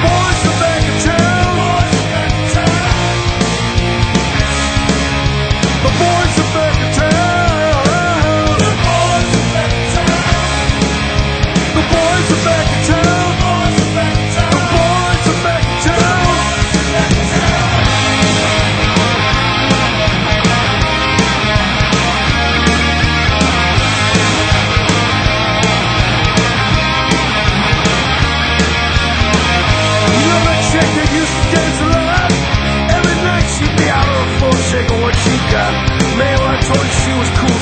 force was cool.